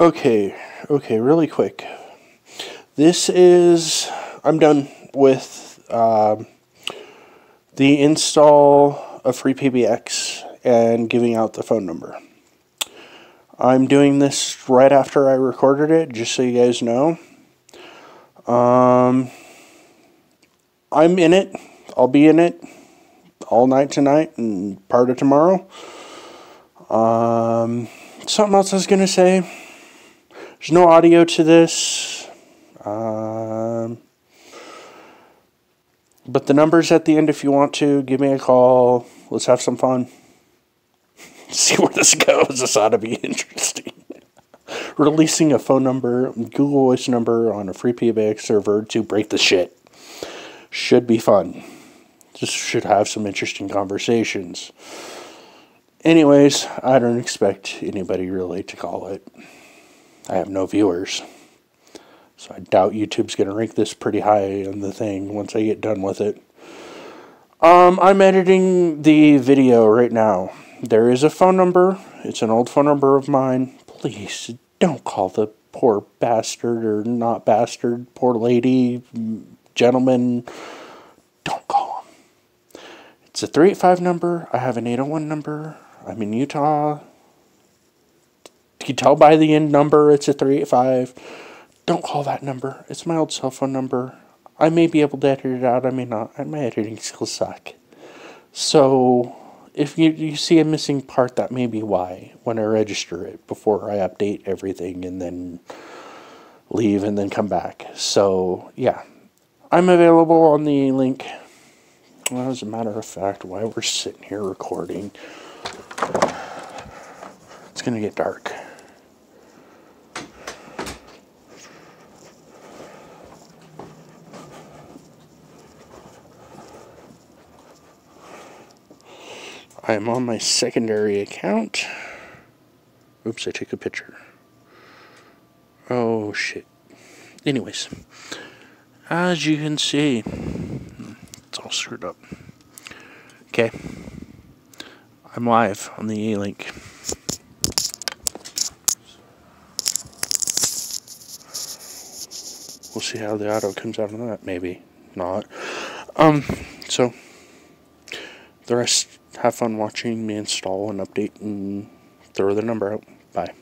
Okay, okay, really quick. This is. I'm done with um, the install of FreePBX and giving out the phone number. I'm doing this right after I recorded it, just so you guys know. Um, I'm in it. I'll be in it all night tonight and part of tomorrow. Um, something else I was going to say. There's no audio to this. Um, but the number's at the end if you want to. Give me a call. Let's have some fun. See where this goes. This ought to be interesting. Releasing a phone number, Google Voice number on a free PBX server to break the shit. Should be fun. Just should have some interesting conversations. Anyways, I don't expect anybody really to call it. I have no viewers. So I doubt YouTube's going to rank this pretty high on the thing once I get done with it. Um, I'm editing the video right now. There is a phone number. It's an old phone number of mine. Please don't call the poor bastard or not bastard, poor lady, gentleman. Don't call him. It's a 385 number. I have an 801 number. I'm in Utah. Can tell by the end number it's a 385. Don't call that number. It's my old cell phone number. I may be able to edit it out, I may not. My editing skills suck. So, if you, you see a missing part, that may be why when I register it before I update everything and then leave and then come back. So, yeah. I'm available on the link. Well, as a matter of fact, while we're sitting here recording, it's going to get dark. I'm on my secondary account. Oops, I took a picture. Oh, shit. Anyways, as you can see, it's all screwed up. Okay. I'm live on the A-Link. We'll see how the auto comes out of that. Maybe not. Um, so, the rest have fun watching me install and update and throw the number out. Bye.